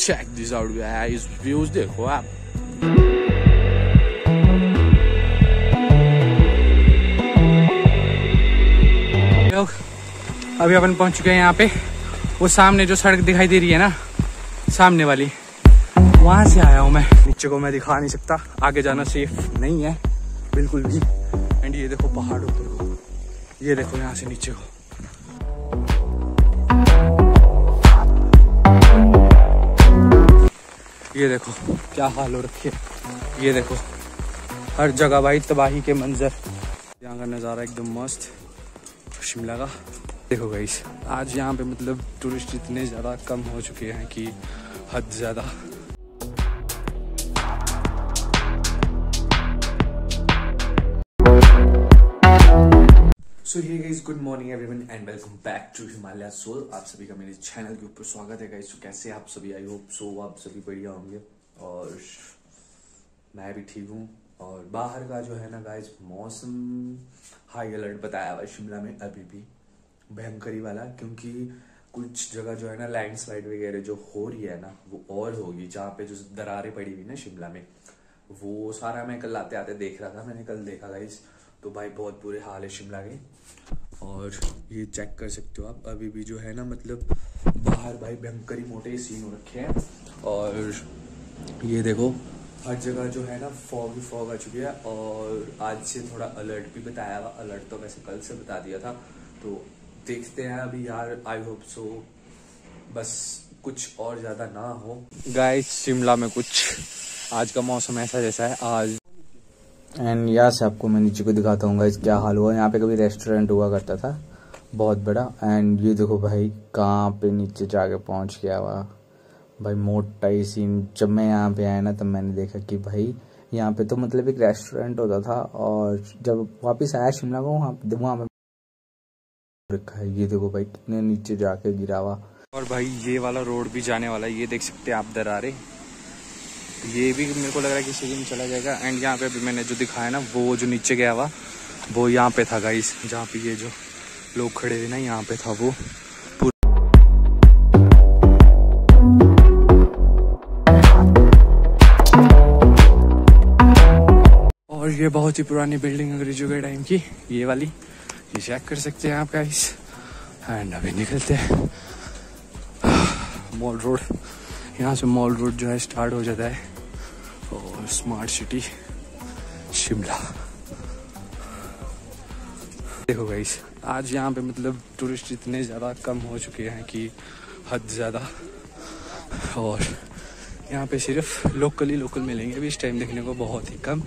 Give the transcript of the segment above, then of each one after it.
check this out guys views देखो आप अभी अपन पहुँच चुके हैं यहाँ पे। वो सामने जो सड़क दिखाई दे रही है ना, सामने वाली। वहाँ से आया हूँ मैं। नीचे को मैं दिखा नहीं सकता। आगे जाना सेफ़ नहीं है। बिल्कुल भी। एंड ये देखो पहाड़ ऊपर। को ये देखो यहाँ से नीचे को। ये देखो, क्या हाल हो रखी है। ये देखो, हर जगह भाई तबाही के मंजर। यहाँ का नज़ारा एकदम मस्त शिमला का। देखो भाई आज यहाँ पे मतलब टूरिस्ट इतने ज़्यादा कम हो चुके हैं कि हद ज़्यादा। सो ये guys good morning everyone and welcome back to Himalaya soul आप सभी का मेरे चैनल के ऊपर स्वागत है गाइस तो कैसे आप सभी? आई होप सो आप सभी बढ़िया होंगे और मैं भी ठीक हूँ और बाहर का जो है ना गाइस मौसम हाई अलर्ट बताया हुआ शिमला में अभी भी भयंकरी वाला क्योंकि कुछ जगह जो है ना लैंडस्लाइड वगैरह जो हो रही है ना, वो और होगी। जहाँ पे जो दरारें पड़ी हुई ना शिमला में, वो सारा मैं कल आते आते देख रहा था, मैंने कल देखा गाइस तो भाई बहुत बुरे हाल है शिमला के। और ये चेक कर सकते हो आप। अभी भी जो है ना मतलब बाहर भाई भयंकर ही मोटे सीन हो रखे हैं। और ये देखो, हर जगह जो है ना फॉग ही फॉग आ चुकी है। और आज से थोड़ा अलर्ट भी बताया हुआ अलर्ट तो वैसे कल से बता दिया था। तो देखते हैं अभी यार आई होप सो बस कुछ और ज़्यादा ना हो। गाइस शिमला में कुछ आज का मौसम ऐसा जैसा है, आज एंड यहाँ से आपको मैं नीचे को दिखाता हूँ गाइस क्या हाल हुआ। यहाँ पे कभी रेस्टोरेंट हुआ करता था, बहुत बड़ा। एंड ये देखो भाई, कहाँ पे नीचे जाके पहुँच गया हुआ। भाई मोटा ही सीन जब मैं यहाँ पे आया ना, तब मैंने देखा कि भाई, यहाँ पे तो मतलब एक रेस्टोरेंट होता था। और जब वापस आया शिमला को वहाँ वहाँ पे रखा है। ये देखो भाई, कितने नीचे जाके गिरा हुआ। और भाई, ये वाला रोड भी जाने वाला है। ये देख सकते हैं आप, दरारे। ये भी मेरे को लग रहा है कि इसी दिन चला जाएगा। एंड यहाँ पे अभी मैंने जो दिखाया ना, वो जो नीचे गया हुआ, वो यहाँ पे था गाइस जहाँ पे ये जो लोग खड़े हुए ना, यहाँ पे था वो। और ये बहुत ही पुरानी बिल्डिंग अंग्रेज़ों के टाइम की, ये वाली, ये चेक कर सकते हैं आप गाइस एंड अभी निकलते हैं। मॉल रोड यहाँ से मॉल रोड जो है स्टार्ट हो जाता है। और स्मार्ट सिटी, शिमला। देखो गाइस आज यहाँ पे मतलब टूरिस्ट इतने ज़्यादा कम हो चुके हैं कि हद ज़्यादा। और यहाँ पे सिर्फ़ लोकली लोकल मिलेंगे अभी इस टाइम देखने को बहुत ही कम।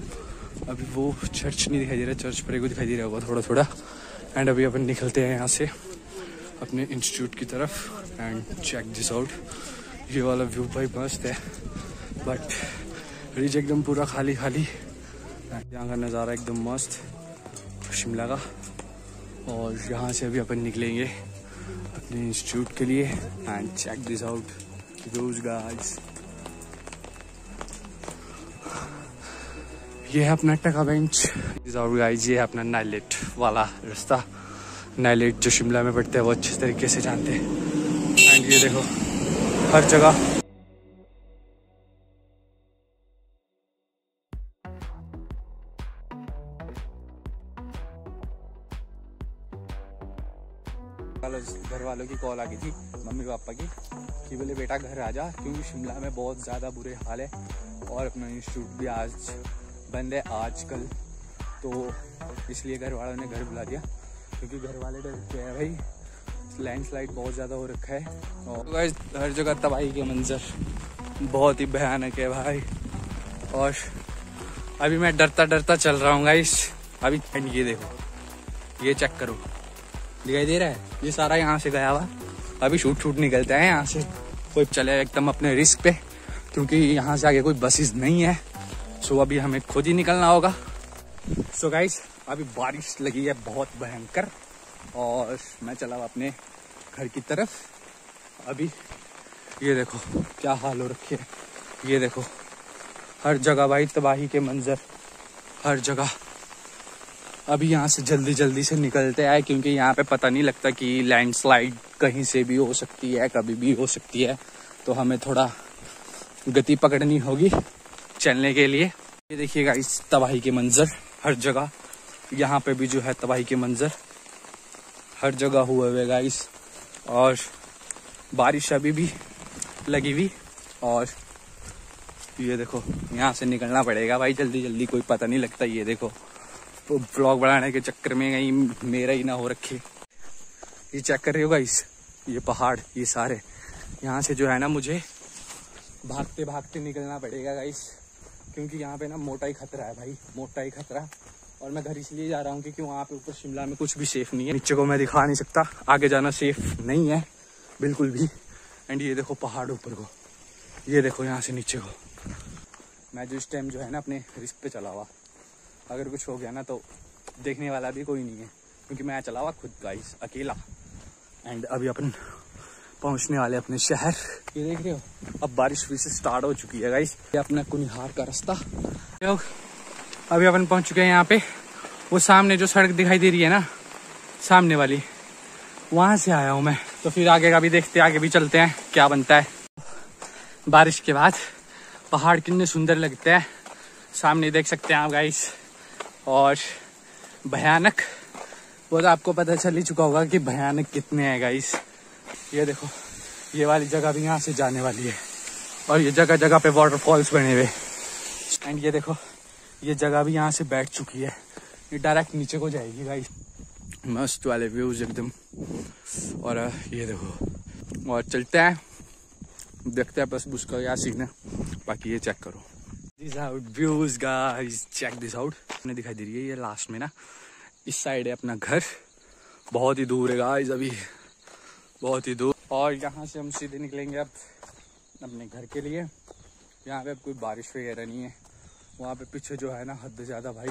अभी वो चर्च नहीं दिखाई दे रहा चर्च पर को दिखाई दे रहा होगा थोड़ा थोड़ा एंड अभी अपन निकलते हैं यहाँ से अपने इंस्टीट्यूट की तरफ़ एंड चेक दिस आउट ये वाला व्यू भाई मस्त है। बट रिच एकदम पूरा खाली खाली। यहाँ का नज़ारा एकदम मस्त। शिमला का और यहाँ से अभी अपन निकलेंगे अपने इंस्टीट्यूट के लिए। एंड चेक दिस आउट रोज ये है अपना टका बेंच दिस आउट गाइस ये है अपना नाइलेट वाला रास्ता। नाइलेट जो शिमला में पड़ता है, वो अच्छे तरीके से जानते हैं। एंड ये देखो। हर जगह। घर वालों की कॉल आ गई थी, मम्मी पापा की, कि बोले, बेटा, घर आ जा, क्योंकि शिमला में बहुत ज़्यादा बुरे हाल है और अपना इंस्टीट्यूट भी आज बंद है आज कल तो इसलिए घर वालों ने घर बुला दिया, क्योंकि घर वाले डरते हैं, भाई लैंडस्लाइड बहुत ज़्यादा हो रखा है। और तो हर जगह तबाही के मंजर। बहुत ही भयानक है भाई। और अभी मैं डरता डरता चल रहा हूँ गाइस अभी ये देखो, ये चेक करो। दिखाई दे रहा है? ये सारा यहाँ से गया हुआ। अभी शूट शूट निकलता है यहाँ से। कोई चले एकदम अपने रिस्क पे, क्योंकि यहाँ से आगे कोई बसेस नहीं है। सो अभी हमें खुद ही निकलना होगा। सो गाइस अभी बारिश लगी है, बहुत भयंकर। और मैं चला अपने घर की तरफ़। अभी ये देखो, क्या हाल हो रखे है। ये देखो, हर जगह भाई तबाही के मंजर। हर जगह। अभी यहाँ से जल्दी जल्दी से निकलते आए क्योंकि यहाँ पे पता नहीं लगता कि लैंडस्लाइड कहीं से भी हो सकती है, कभी भी हो सकती है। तो हमें थोड़ा गति पकड़नी होगी चलने के लिए। ये देखिएगा इस तबाही के मंजर, हर जगह। यहाँ पे भी जो है तबाही के मंजर। हर जगह हुए हुए गाइस और बारिश अभी भी लगी हुई और ये देखो, यहाँ से निकलना पड़ेगा भाई, जल्दी जल्दी, कोई पता नहीं लगता ये देखो। तो ब्लॉग बढ़ाने के चक्कर में कहीं मेरा ही ना हो रखे। ये चेक कर रहे हो गाइस ये पहाड़, ये सारे। यहाँ से जो है ना मुझे भागते भागते निकलना पड़ेगा गाइस क्योंकि यहाँ पे ना मोटा ही खतरा है भाई, मोटा ही खतरा। और मैं घर इसलिए जा रहा हूँ क्योंकि वहाँ पे ऊपर शिमला में कुछ भी सेफ़ नहीं है। नीचे को मैं दिखा नहीं सकता। आगे जाना सेफ़ नहीं है। बिल्कुल भी। एंड ये देखो पहाड़ ऊपर को। ये देखो यहाँ से नीचे को। मैं जो इस टाइम जो है ना अपने रिस्क पे चला हुआ। अगर कुछ हो गया ना तो देखने वाला भी कोई नहीं है। क्योंकि मैं चला हुआ खुद गाइस अकेला। एंड अभी अपन पहुँचने वाले अपने शहर। ये देख रहे हो? अब बारिश फिर से स्टार्ट हो चुकी है गाइस ये अपना कुनिहार का रास्ता। अभी अपन पहुँच चुके हैं यहाँ पे। वो सामने जो सड़क दिखाई दे रही है ना, सामने वाली। वहाँ से आया हूँ मैं। तो फिर आगे का भी देखते आगे भी चलते हैं, क्या बनता है। बारिश के बाद पहाड़ कितने सुंदर लगते हैं। सामने देख सकते हैं आप गाइस और भयानक, वो तो आपको पता चल ही चुका होगा कि भयानक कितने हैं गाइस ये देखो, ये वाली जगह भी यहाँ से जाने वाली है। और ये जगह जगह पे वाटरफॉल्स बने हुए। एंड ये देखो ये जगह भी यहाँ से बैठ चुकी है। ये डायरेक्ट नीचे को जाएगी गाइस मस्त वाले व्यूज़ एकदम। और ये देखो। और चलते हैं। देखते हैं बस उसका क्या है। बाकी ये चेक करो। This out views guys check this out ने दिखाई दे रही है ये लास्ट में ना। इस साइड है अपना घर। बहुत ही दूर है गाइस अभी। बहुत ही दूर। और यहाँ से हम सीधे निकलेंगे अब अपने घर के लिए। यहाँ पे अब कोई बारिश वगैरह नहीं है। वहाँ पे पीछे जो है ना हद ज़्यादा भाई,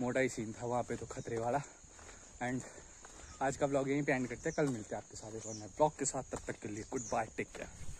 मोटा ही सीन था वहाँ पे तो खतरे वाला। एंड आज का ब्लॉग यहीं पे एंड करते हैं। कल मिलते हैं आपके साथ एक और नए ब्लॉग के साथ। तब तक के लिए गुड बाय टेक केयर